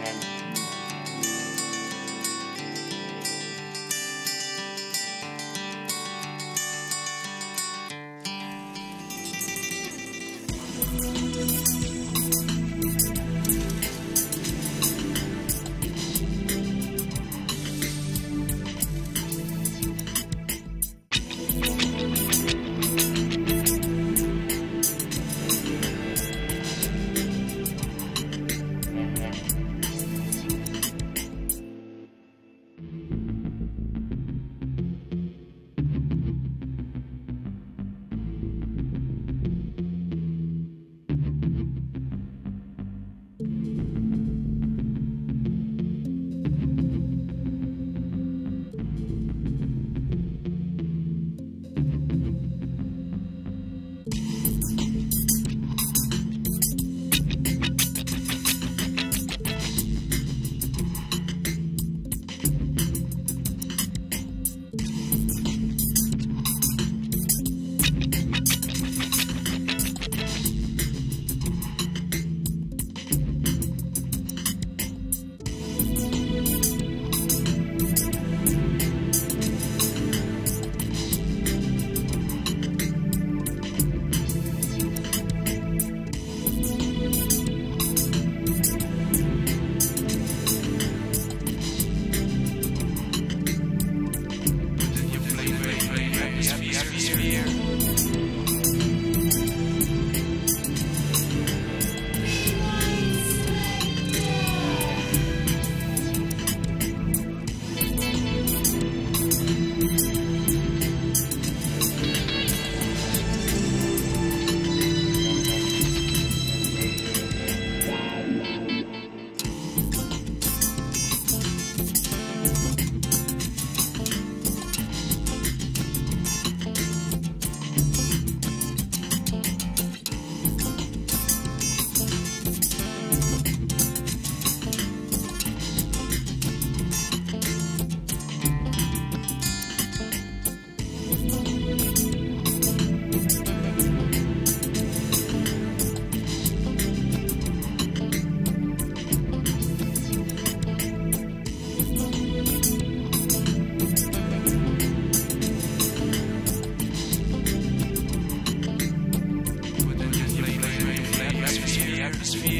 Amen.